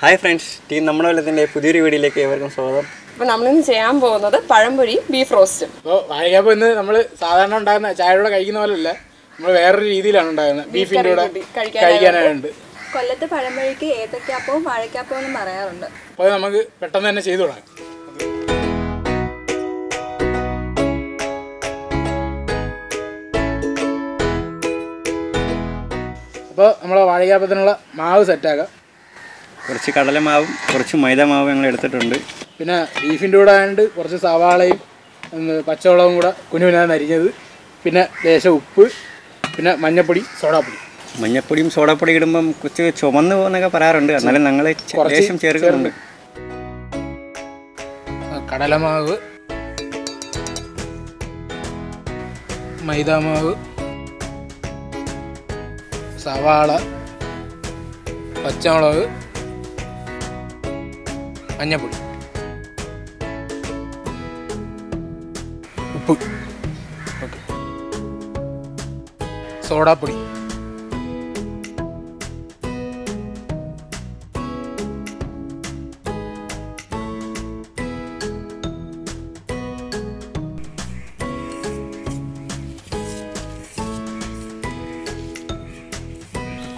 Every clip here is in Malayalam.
ഹായ് ഫ്രണ്ട്സ് ടീം നമ്മുടെ കൊല്ലത്തിന്റെ പുതിയൊരു വീഡിയോയിലേക്ക് ഏവർക്കും സ്വാഗതം. അപ്പൊ നമ്മളിന്ന് ചെയ്യാൻ പോകുന്നത് പഴംപൊരി ബീഫ് റോസ്റ്റും. അപ്പോൾ വാഴക്കാപ്പം ഇന്ന് നമ്മൾ സാധാരണ ഉണ്ടാകുന്ന ചായയുടെ കഴിക്കുന്ന പോലെ അല്ല നമ്മൾ വേറൊരു രീതിയിലാണ് ഉണ്ടാകുന്നത് ബീഫിന്റെ കൂടെ കഴിക്കാനായിട്ട്. കൊല്ലത്ത് പഴംപൊഴിക്ക് ഏത്തക്കാപ്പവും വാഴക്കാപ്പവും എന്നും പറയാറുണ്ട്. അപ്പോൾ നമുക്ക് പെട്ടെന്ന് തന്നെ ചെയ്തു തുടങ്ങാം. അപ്പോൾ നമ്മൾ വാഴക്കാപ്പത്തിനുള്ള മാവ് സെറ്റാക്കാം കുറച്ച് കടലമാവും കുറച്ച് മൈദമാവും ഞങ്ങൾ എടുത്തിട്ടുണ്ട്. പിന്നെ ബീഫിന്റെ കൂടെ ആയതുകൊണ്ട് കുറച്ച് സവാളയും പച്ചവളവും കൂടെ കുനുകുനാന്ന് അരിഞ്ഞത്. പിന്നെ ദേശം ഉപ്പ് പിന്നെ മഞ്ഞപ്പൊടി സോഡാപ്പൊടി. മഞ്ഞപ്പൊടിയും സോഡാപ്പൊടി ഇടുമ്പം കുറച്ച് ചുമന്ന് പോകുന്നൊക്കെ പറയാറുണ്ട്. എന്നാലും ഞങ്ങൾ ദേശം ലേശം ചേർക്കുന്നുണ്ട്. കടലമാവ് മൈദാമാവ് സവാള പച്ചമുളക് മഞ്ഞപ്പൊടി. ഉപ്പ്. ഓക്കെ. സോഡാപ്പൊടി.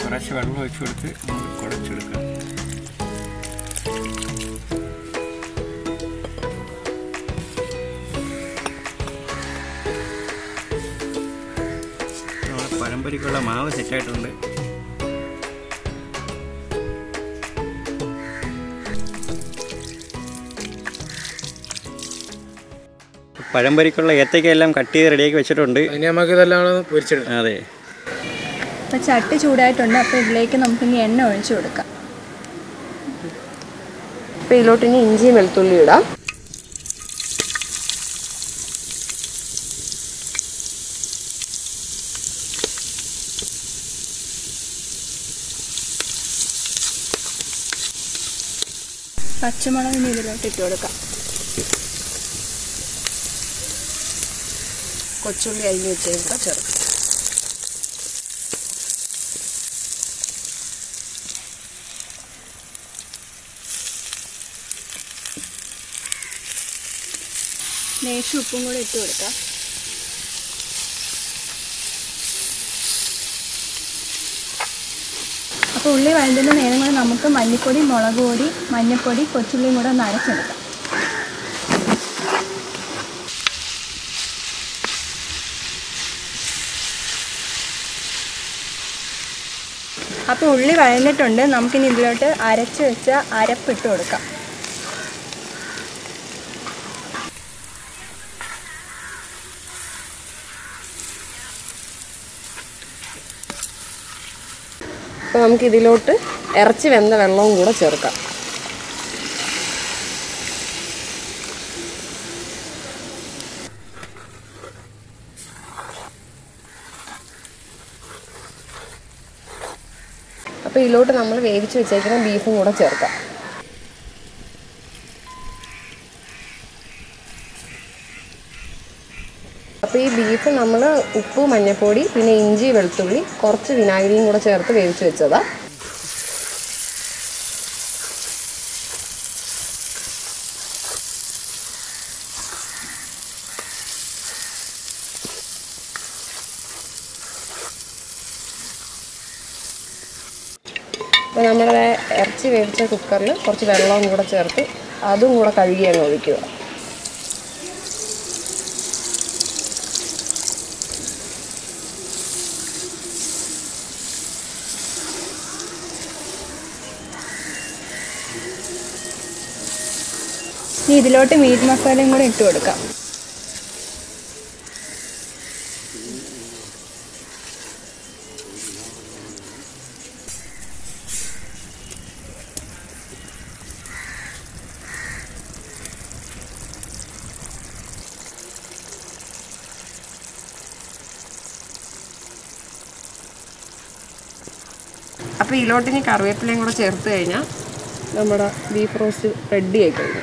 കുറച്ച് വെള്ളം ഒഴിച്ചു കൊടുത്ത് നമുക്ക് പഴംപൊരിക്കുള്ള മാവ് സെറ്റായിട്ടുണ്ട്. പഴംപരിക്കുള്ള ഏത്തയ്ക്ക എല്ലാം കട്ട് ചെയ്ത് റെഡിയാക്കി വെച്ചിട്ടുണ്ട്. ഇനി നമുക്ക് ഇതെല്ലാം പൊരിച്ചെടുക്കാം. അതെ. അപ്പം ചട്ടി ചൂടായിട്ടുണ്ട് അപ്പോൾ ഇതിലേക്ക് നമുക്ക് എണ്ണ ഒഴിച്ചു കൊടുക്കാം. ഇപ്പൊ ഇതിലോട്ട് ഇനി ഇഞ്ചിയും വെളുത്തുള്ളി ഇടാം. പച്ചമുളകിന് ഇതിലോട്ട് ഇട്ട് കൊടുക്കാം. കൊച്ചുള്ളി അരിഞ്ഞ് വെച്ചതും കൂടെ ചേർക്കാം. ലേശം ഉപ്പും കൂടെ ഇട്ട് കൊടുക്കാം. അപ്പോൾ ഉള്ളി വഴണ്ടുന്ന നേരം കൊണ്ട് നമുക്ക് മല്ലിപ്പൊടി മുളക് പൊടി മഞ്ഞൾപ്പൊടി കൊച്ചുള്ളിയും കൂടെ ഒന്ന് അരച്ചെടുക്കാം. അപ്പോൾ ഉള്ളി വഴഞ്ഞിട്ടുണ്ട് നമുക്കിനി ഇതിലോട്ട് അരച്ച് വെച്ച അരപ്പിട്ട് കൊടുക്കാം. അപ്പൊ നമുക്ക് ഇതിലോട്ട് ഇറച്ചി വെന്ത വെള്ളവും കൂടെ ചേർക്കാം. അപ്പോൾ ഇതിലോട്ട് നമ്മൾ വേവിച്ച് വെച്ചേക്കുന്ന ബീഫും കൂടെ ചേർക്കാം. അപ്പോൾ ഈ ബീഫ് നമ്മൾ ഉപ്പ് മഞ്ഞൾപ്പൊടി പിന്നെ ഇഞ്ചി വെളുത്തുള്ളി കുറച്ച് വിനാഗിരിയും കൂടെ ചേർത്ത് വേവിച്ച് വെച്ചതാണ് അപ്പോൾ നമ്മുടെ ഇറച്ചി വേവിച്ച കുക്കറിൽ കുറച്ച് വെള്ളവും കൂടെ ചേർത്ത് അതും കൂടെ കഴുകി അങ്ങ് ഒഴിക്കുക. ഇനി ഇതിലോട്ട് മീറ്റ് മസാലയും കൂടെ ഇട്ട് കൊടുക്കാം. അപ്പോൾ ഇതിലോട്ട് ഇനി കറിവേപ്പിലയും കൂടെ ചേർത്ത് കഴിഞ്ഞാൽ നമ്മുടെ ബീഫ് റോസ്റ്റ് റെഡി ആയി കഴിഞ്ഞു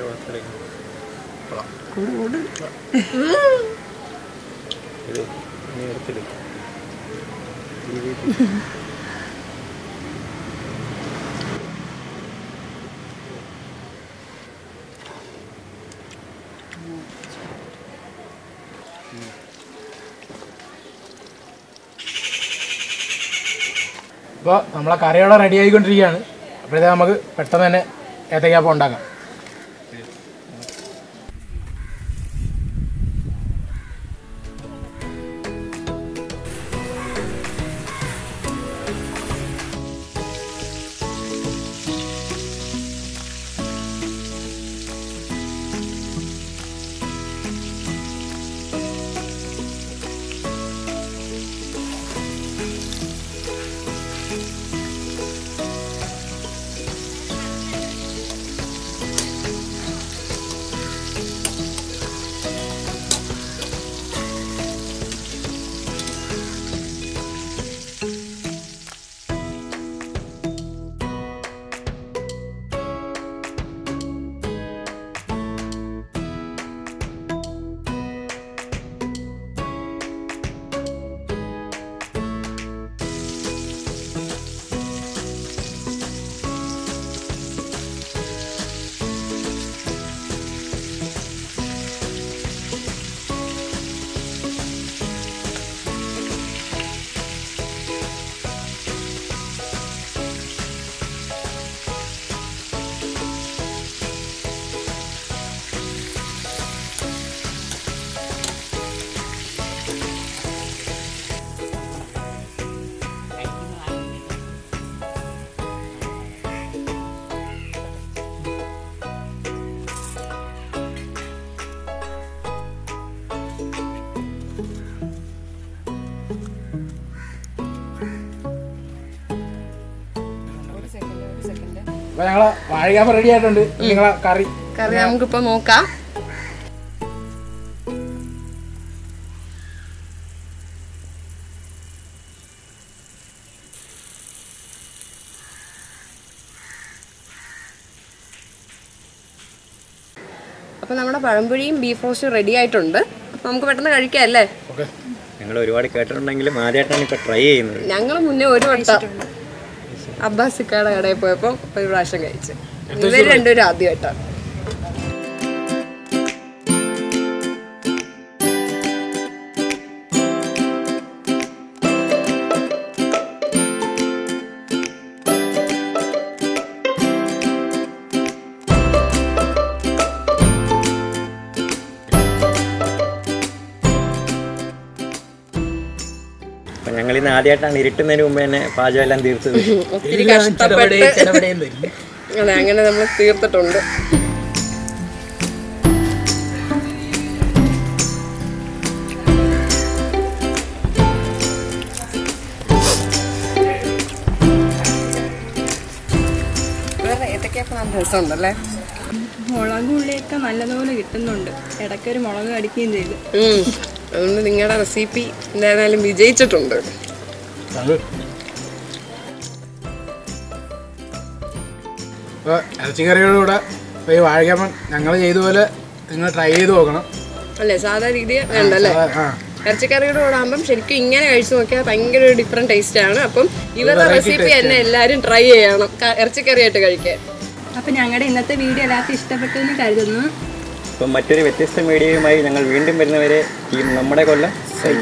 ഇപ്പോൾ നമ്മളെ കറിയോടെ റെഡി ആയിക്കൊണ്ടിരിക്കുകയാണ്. അപ്പോഴത്തേക്ക് നമുക്ക് പെട്ടെന്ന് തന്നെ ഏത്തയ്ക്കാപ്പം ഉണ്ടാക്കാം. അപ്പോൾ ഞങ്ങളെ വാഴകാപ്പം റെഡി ആയിട്ടുണ്ട്. നിങ്ങളെ കറി. കറി നമുക്കിപ്പോ നോക്കാം. അപ്പൊ നമ്മുടെ പഴംപൊഴിയും ബീഫ് റോസ്റ്റും റെഡി ആയിട്ടുണ്ട്. അപ്പൊ നമുക്ക് പെട്ടെന്ന് കഴിക്കാം അല്ലേ? ഓക്കെ. ഞങ്ങൾ ഒരുപാട് കേട്ടിട്ടുണ്ടെങ്കിലും ആദ്യമായിട്ടാണ് ഇപ്പോൾ ട്രൈ ചെയ്യുന്നത്. ഞങ്ങൾ മുന്നേ ഒരു വട്ടം അബ്ബാസിക്കയുടെ കടയിൽ പോയപ്പോൾ ഒരു പ്രാവശ്യം കഴിച്ചു. ഇവർ രണ്ടുപേരും ആദ്യമായിട്ടാണ്. ഇന്ന് ആദ്യമായിട്ടാണ് ഇരുട്ടുന്നതിന് മുമ്പ് തന്നെ പാചകം എല്ലാം തീർത്തത് ഒത്തിരി കഷ്ടപ്പെട്ട് അതെ അങ്ങനെ നമ്മൾ തീർത്തിട്ടുണ്ട്. രസമുണ്ടല്ലേ? മുളക് ഉള്ളിയൊക്കെ നല്ലതുപോലെ കിട്ടുന്നുണ്ട്. ഇടയ്ക്കൊരു മുളക് അടിക്കുകയും ചെയ്തു. അതുകൊണ്ട് നിങ്ങളുടെ റെസിപ്പി എന്തായാലും വിജയിച്ചിട്ടുണ്ട്. അപ്പോൾ ഇറച്ചി കറികളിലൂടെ ഇപ്പോൾ ഈ വാഴക്കാപ്പം ഞങ്ങൾ ചെയ്ത പോലെ നിങ്ങൾ ട്രൈ ചെയ്ത് നോക്കണം. അല്ലേ? സാധാ രീതി വേണ്ടല്ലേ? അല്ലേ ഇറച്ചിക്കറിയുടെ കൂടെ ആകുമ്പം ശരിക്കും ഇങ്ങനെ കഴിച്ചു നോക്കിയാൽ ഭയങ്കര ഒരു ഡിഫറെന്റ് ടേസ്റ്റ് ആണ്. അപ്പം ഇവരുടെ റെസിപ്പി തന്നെ എല്ലാവരും ട്രൈ ചെയ്യണം. ഇറച്ചിക്കറിയായിട്ട് കഴിക്കാൻ. അപ്പം ഞങ്ങളുടെ ഇന്നത്തെ വീഡിയോ എല്ലാവർക്കും ഇഷ്ടപ്പെട്ടു എന്ന് കരുതുന്നു. അപ്പം മറ്റൊരു വ്യത്യസ്ത മീഡിയയുമായി ഞങ്ങൾ വീണ്ടും വരുന്നവരെ ഈ നമ്മുടെ കൊല്ലം സൈ